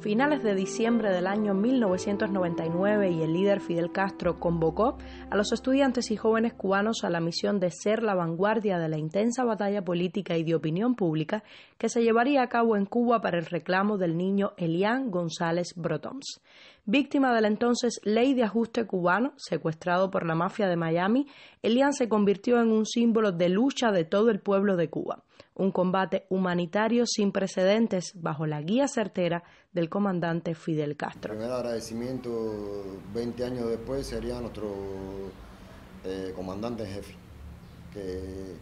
finales de diciembre del año 1999 y el líder Fidel Castro convocó a los estudiantes y jóvenes cubanos a la misión de ser la vanguardia de la intensa batalla política y de opinión pública que se llevaría a cabo en Cuba para el reclamo del niño Elian González Brotons. Víctima del entonces ley de ajuste cubano, secuestrado por la mafia de Miami, Elian se convirtió en un símbolo de lucha de todo el pueblo de Cuba un combate humanitario sin precedentes bajo la guía certera del comandante Fidel Castro. El primer agradecimiento 20 años después sería nuestro eh, comandante jefe, que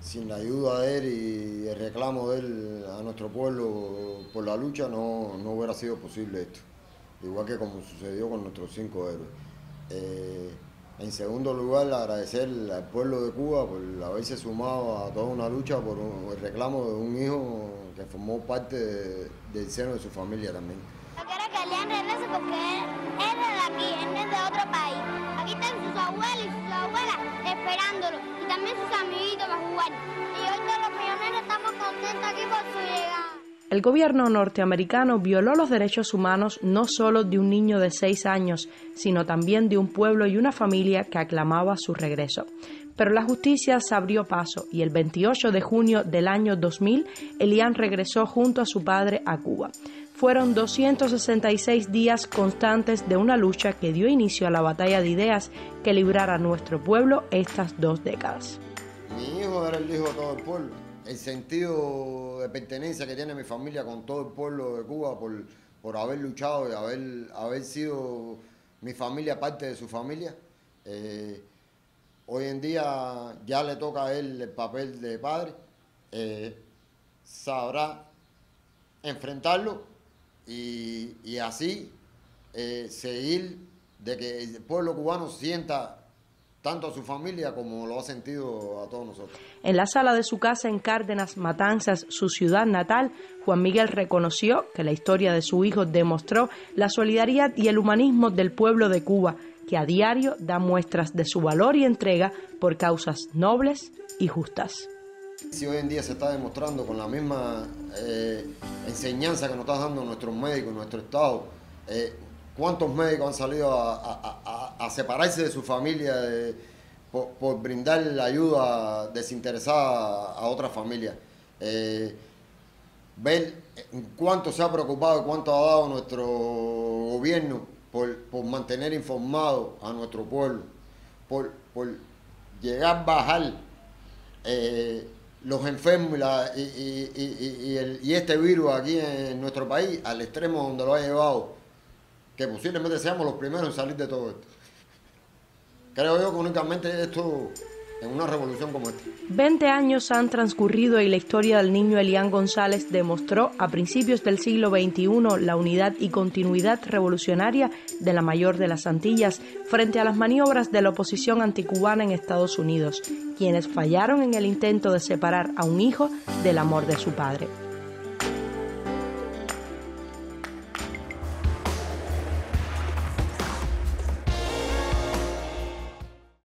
sin la ayuda de él y el reclamo de él a nuestro pueblo por la lucha no, no hubiera sido posible esto, igual que como sucedió con nuestros cinco héroes. Eh, en segundo lugar, agradecer al pueblo de Cuba por haberse sumado a toda una lucha por el reclamo de un hijo que formó parte del seno de su familia también. Yo quiero que Elian regrese porque él, es de aquí, él es de otro país. Aquí están sus abuelos y sus abuelas esperándolo y también sus amiguitos para jugar. Y hoy todos los pioneros estamos contentos aquí por su llegada. El gobierno norteamericano violó los derechos humanos no solo de un niño de seis años, sino también de un pueblo y una familia que aclamaba su regreso. Pero la justicia se abrió paso y el 28 de junio del año 2000, Elian regresó junto a su padre a Cuba. Fueron 266 días constantes de una lucha que dio inicio a la batalla de ideas que librara nuestro pueblo estas dos décadas. Mi hijo era el hijo de todo el pueblo el sentido de pertenencia que tiene mi familia con todo el pueblo de Cuba por, por haber luchado y haber, haber sido mi familia parte de su familia. Eh, hoy en día ya le toca a él el papel de padre, eh, sabrá enfrentarlo y, así eh, seguir de que el pueblo cubano sienta tanto a su familia como lo ha sentido a todos nosotros. En la sala de su casa en Cárdenas, Matanzas, su ciudad natal, Juan Miguel reconoció que la historia de su hijo demostró la solidaridad y el humanismo del pueblo de Cuba, que a diario da muestras de su valor y entrega por causas nobles y justas. Si hoy en día se está demostrando con la misma eh, enseñanza que nos está dando nuestros médicos, nuestro Estado, eh, ¿Cuántos médicos han salido a, separarse de su familia por, brindar la ayuda desinteresada a otras familias? Eh, ver cuánto se ha preocupado y cuánto ha dado nuestro gobierno por, mantener informado a nuestro pueblo, por, llegar a bajar eh, los enfermos y, y este virus aquí en nuestro país al extremo donde lo ha llevado que posiblemente seamos los primeros en salir de todo esto. Creo yo que únicamente esto en una revolución como esta. Veinte años han transcurrido y la historia del niño Elian González demostró a principios del siglo XXI la unidad y continuidad revolucionaria de la mayor de las Antillas frente a las maniobras de la oposición anticubana en Estados Unidos, quienes fallaron en el intento de separar a un hijo del amor de su padre.